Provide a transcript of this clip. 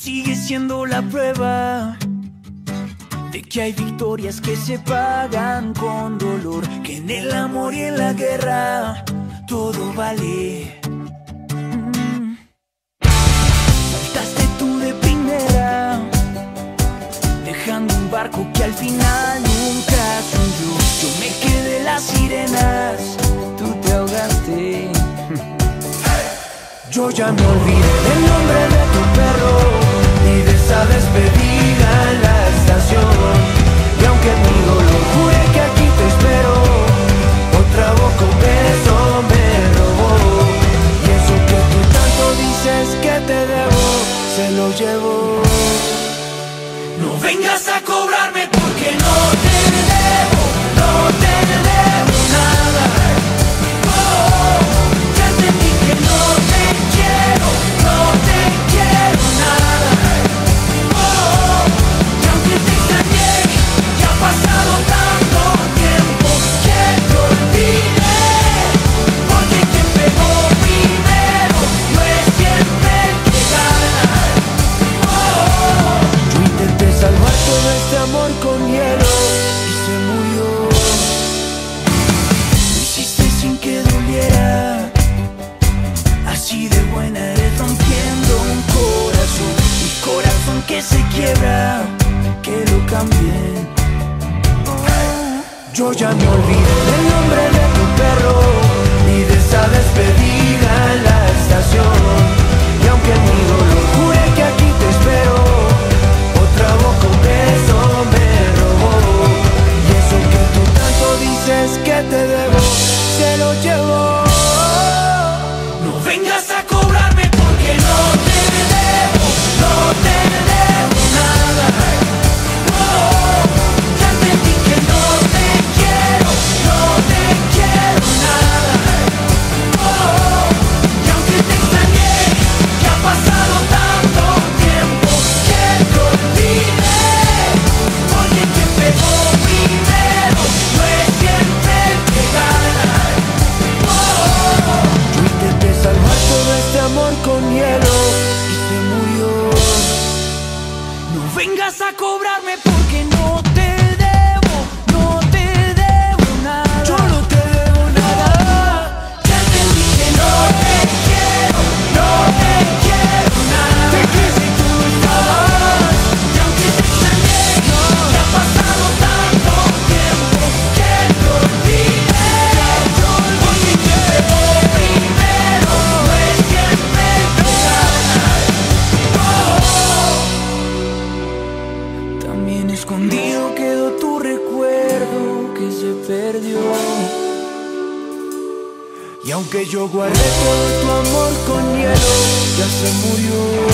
sigue siendo la prueba de que hay victorias que se pagan con dolor, que en el amor y en la guerra todo vale. Mm. Tú de primera, dejando un barco que al final nunca subió. Yo me quedé las sirenas, tú te ahogaste. Yo ya me olvidé del nombre de se lo llevo. No vengas a cobrarme porque no te que se quiebra, que lo cambien. Yo ya me olvidé. No vengas a cobrarme porque no te Y aunque yo guardé todo tu amor con hielo, ya se murió.